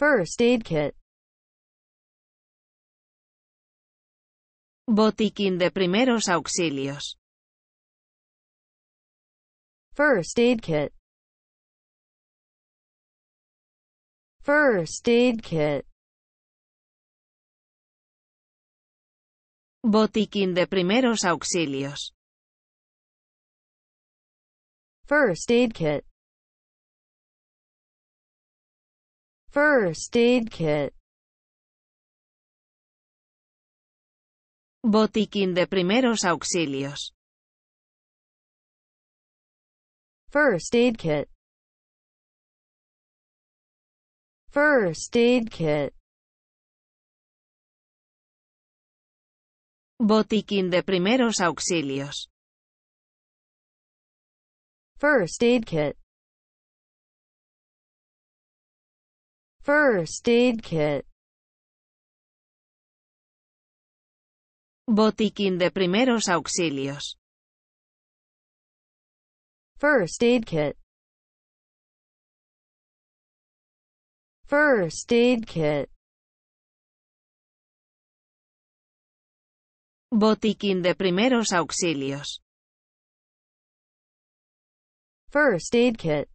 First aid kit. Botiquín de primeros auxilios. First aid kit. First aid kit. Botiquín de primeros auxilios. First aid kit. First aid kit. Botiquín de primeros auxilios. First aid kit. First aid kit. Botiquín de primeros auxilios. First aid kit. First aid kit. Botiquín de primeros auxilios. First aid kit. First aid kit. Botiquín de primeros auxilios. First aid kit.